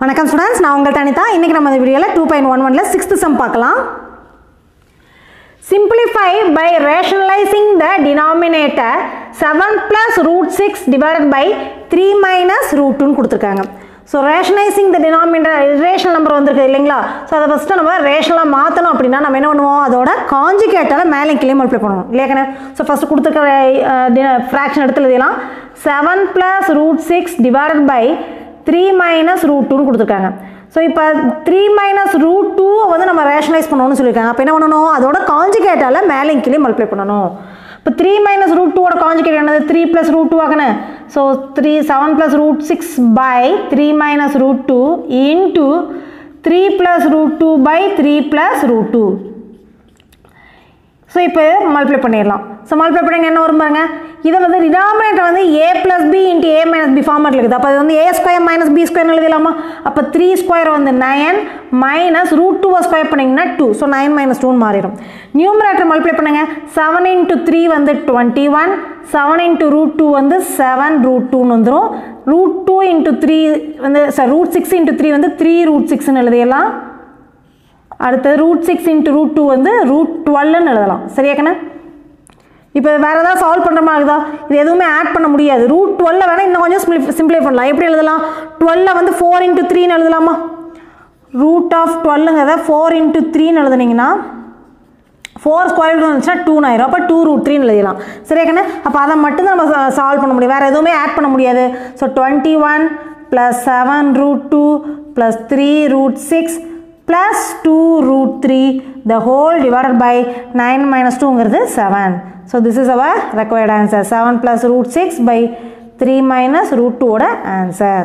வணக்கம் ஸ்டூடெண்ட்ஸ் நான் உங்கள் தனிதா இன்றைக்கி நம்ம இந்த வீடியோவில் டூ பாயிண்ட் ஒன் ஒனில் சிக்ஸ்த்து சம் பார்க்கலாம். Simplify by rationalising the denominator seven plus root six divided by three minus root டூன்னு கொடுத்துருக்காங்க. So rationalising the denominator rational number வந்திருக்கு இல்லைங்களா? ஸோ அதை ஃபஸ்ட்டு நம்ம ரேஷனலாக மாற்றணும் அப்படின்னா நம்ம என்ன பண்ணுவோம்? அதோட காஞ்சிகேட்டால் மேலே கீழே மல்டிப்ளை பண்ணணும். இல்லையா ஸோ ஃபஸ்ட்டு கொடுத்துருக்க ஃப்ராக்ஷன் எடுத்து இதெல்லாம் seven plus root six divided by three minus root டூன்னு கொடுத்துருக்காங்க. ஸோ இப்போ த்ரீ மைனஸ் ரூட் டூவை வந்து நம்ம ரேஷனலைஸ் பண்ணணும்னு சொல்லியிருக்காங்க. அப்போ என்ன பண்ணணும்? அதோட காஞ்சிகேட்டால் மேலே கீழே மல்டிப்ளை பண்ணணும். இப்போ த்ரீ மைனஸ் ரூட் டூவோட காஞ்சிகேட் என்னது? த்ரீ ப்ளஸ் ரூட் டூ ஆகணும். So three seven plus root six by three minus root two into three plus root two by three plus root two so இப்போ multiply பண்ணிடலாம். So multiply பண்ணி என்ன வரும் பாருங்க? இதை வந்து டினாமினேட்டர் வந்து a plus b into a minus b ஃபார்மேட்டில் இருக்குது. அப்போ அது வந்து a square minus b square எழுதலாமா? அப்போ த்ரீ ஸ்கொயர் வந்து நயன் மைனஸ் ரூட் டூவை ஸ்கொயர் பண்ணிங்கன்னா டூ ஸோ நைன் மைனஸ் டூன்னு மாறிடும். நியூமரேட்டர் மல்டிப்ளை பண்ணுங்க. செவன் இன்ட்டு த்ரீ வந்து twenty one seven into root two வந்து செவன் ரூட் டூன்னு வந்துடும் ரூட் டூ இன்ட்டு த்ரீ வந்து sir root six into three வந்து த்ரீ ரூட் சிக்ஸ்னு எழுதிடலாம் அடுத்தது root six into root two வந்து ரூட் டுவெல்னு எழுதலாம். சரியாக்கண்ணா இப்போ வேறு ஏதாவது சால்வ் பண்ணுற மாதிரி இருக்குதா? இது எதுவுமே ஆட் பண்ண முடியாது. ரூட் டுவெல்ல வேணால் இன்னும் கொஞ்சம் சிம்பிளை பண்ணலாம். எப்படி எழுதலாம்? டுவெல்ல வந்து ஃபோர் இன்ட்டு த்ரீன்னு எழுதலாமா? ரூட் ஆஃப் டுவெல்லுங்கிறத ஃபோர் இன்ட்டு த்ரீன்னு எழுதுனீங்கன்னா ஃபோர் ஸ்கொயர் வந்துச்சுன்னா டூ ஆயிரும். அப்போ டூ ரூட் த்ரீன்னு எழுதலாம் சரியாக்கண்ணே அப்போ அதை மட்டும் தான் நம்ம சால்வ் பண்ண முடியும். வேறு எதுவுமே ஆட் பண்ண முடியாது. So twenty one plus seven root two plus three root six plus 2 root 3 the whole divided by 9 minus 2 ங்கிறது 7 so this is our required answer 7 plus root 6 by 3 minus root 2 ஓட answer